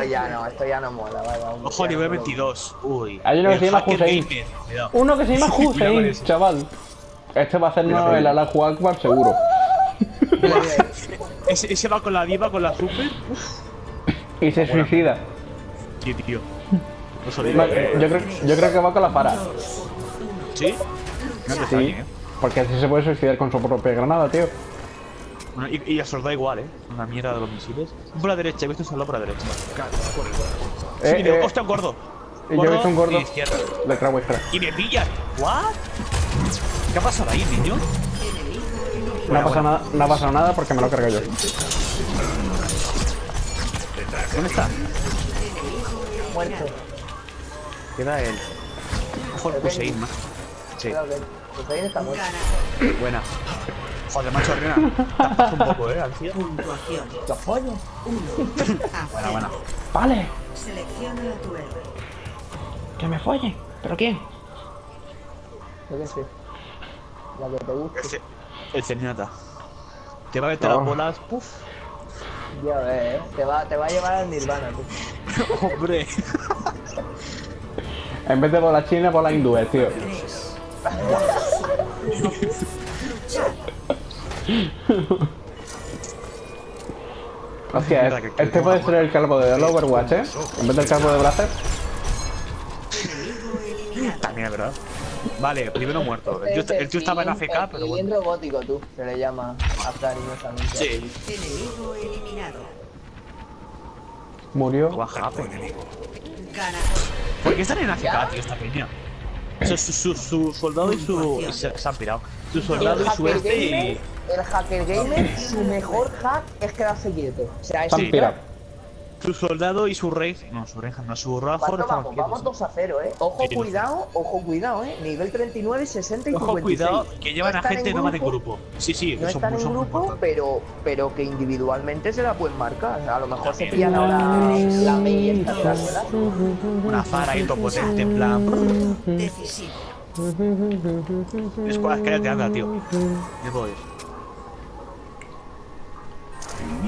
esto ya no, esto ya no mola, vaya. hombre, Ojo, nivel no lo- 22. Uy. Hay uno que se llama Hussein. Uno que se llama Hussein, chaval. Este va a hacernos el Allahu Akbar seguro. Ese, ese va con la diva, con la super. Y se suicida. Sí, tío. No Yo creo, yo creo que va con la para. ¿Sí? No te Sí. ¿eh? Porque así se puede suicidar con su propia granada, tío. Bueno, y, y a Soldado igual, ¿eh? Una mierda de los misiles. Por la derecha, he visto un soldado por la derecha. Eh, Sí, eh, hostia, un gordo. y yo he visto un gordo y izquierda. de Crowway Y me pillan. ¿What? ¿Qué ha pasado ahí, niño? No ha pasado nada, no ha pasado nada porque me lo cargo yo. ¿Dónde está? Muerto. Queda él. Ojo el Hussein, ¿no? Sí, Hussein está muerto. buena. Joder, macho, Rena. Tapas un poco, ¿eh? Alcia. Puntuación. ¡Los pollos! Buena, buena. Vale, Selecciona tu héroe. que me follen. ¿Pero quién? Yo qué sé. La que te guste. Ese- El cenata. Te va a meter Oh. las bolas. Puf. Ya ves, ¿eh? Te va, te va a llevar al Nirvana, tú. Hombre. En vez de bola china, bola hindúes, tío. Hostia, que- este puede ser el calvo de Overwatch, ¿eh? En vez del calvo de Blaster. También es verdad. Vale, primero muerto. El tío, el tío estaba en AFK, pero bueno. robótico, tú. Se le llama cariñosamente. Sí. Enemigo eliminado. Murió. ¿Por qué están en AFK, tío, esta peña? Su, su, su soldado y su... Se, se han pirado. Su soldado y su este y... el hacker gamer, su mejor hack es quedarse quieto. O sea, es Se pirado. Su soldado y su rey... No, su rey no, su Rajo ¿Cuánto estaban vamos? Vamos 2 a 0, eh. Ojo, Sí, cuidado, ojo, cuidado, eh. Nivel 39, 60 y Ojo, 56. cuidado, que llevan No a gente en no van en grupo. Sí, sí, No son están en grupo, pero, pero que individualmente se la pueden marcar. A lo mejor se También. pillan ahora la ¿te acuerdas? Una Zara ahí todo potente, en plan... Decisivo. Es cual, cállate, anda, tío. Ya puedo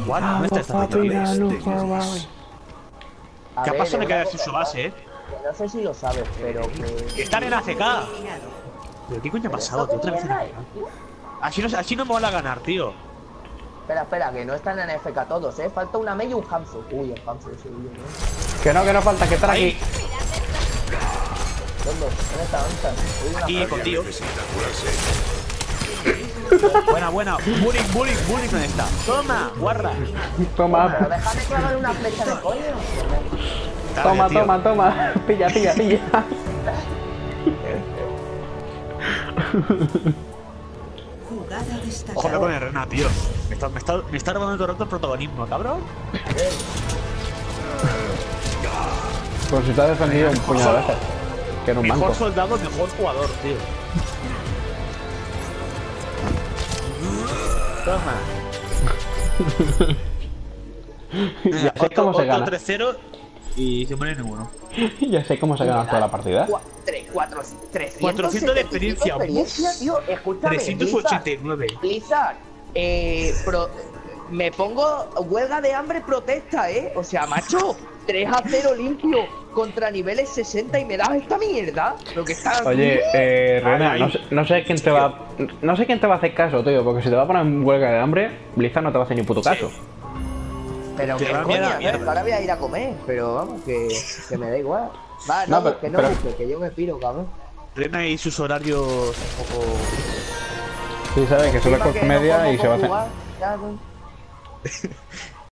What? ¿Dónde está esta peña, tío? A ¿Qué ha ver, pasado de es quedar una sin su base, eh? No sé si lo sabes, pero que... Que están en AFK. Eliminado. ¿Pero qué coño ha pasado, tío? Otra vez en AFK. Así no, así no me van a ganar, tío. Espera, espera, que no están en FK todos, eh. Falta una Mei y un Hanzo. Uy, el Hanzo ese ¿no? Que no, que no falta, que están Ahí, aquí. ¿Dónde? ¿Dónde está? ¿Dónde está? Uy, una aquí contigo. Buena, buena. Bullying, bullying, bullying, ¿dónde está? Toma, guarra. Pero Toma, déjame clavar una flecha de coño. Toma, tío. toma, toma. Pilla, pilla, pilla. Jugada Ojo con el Rena, tío. Me está, me, está, me está robando todo el rato el protagonismo, cabrón. Pues si te ha defendido un puñado de veces. Que era un Mejor banco. soldado, mejor jugador, tío. Toma. Ya sé cómo se gana. 3-0 y se muere ninguno. Ya sé cómo se gana toda la partida. Cua- tre- cuatro- 300 400 de experiencia. experiencia, tío. Escúchame. 389. Blizzard, Blizzard, eh, pro- me pongo huelga de hambre protesta, ¿eh? O sea, macho, 3 a 0 limpio contra niveles 60 y me das esta mierda. Lo que está Oye, eh, Rena, no sé, no sé quién te va. No sé quién te va a hacer caso, tío, porque si te va a poner en huelga de hambre, Blizzard no te va a hacer ni puto caso. Pero Te que ahora voy a ir a comer, pero vamos, que, que me da igual. Va, no, No, pero- que no pero- busque, que yo me piro, cabrón. Rena y sus horarios un poco. Sí, sabes que con que no media y se va a hacer. jugar.